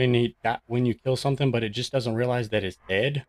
when he when you kill something, but it just doesn't realize that it's dead.